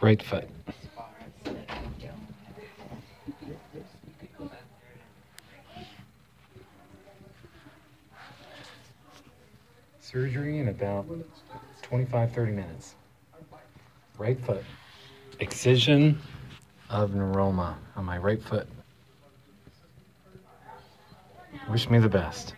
Right foot. Surgery in about 25, 30 minutes. Right foot. Excision of neuroma on my right foot. Wish me the best.